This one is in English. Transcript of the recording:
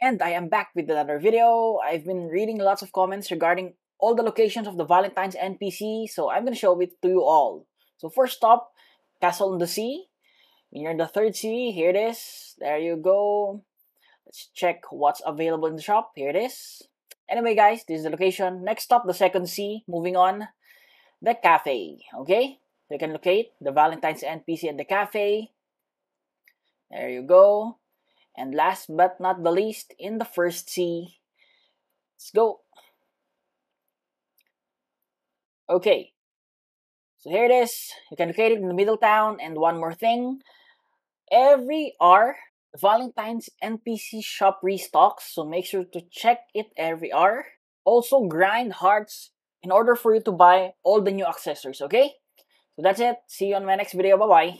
And I am back with another video. I've been reading lots of comments regarding all the locations of the Valentine's NPC, so I'm gonna show it to you all. So first stop, Castle on the Sea. You're in the third sea, here it is. There you go. Let's check what's available in the shop. Here it is. Anyway, guys, this is the location. Next stop, the second sea. Moving on, the cafe. Okay, you can locate the Valentine's NPC at the cafe. There you go. And last but not the least, in the first sea, Let's go. Okay. So here it is. You can locate it in the middle town. And one more thing. Every hour, Valentine's NPC shop restocks. So make sure to check it every hour. Also, grind hearts in order for you to buy all the new accessories, okay? So that's it. See you on my next video. Bye-bye.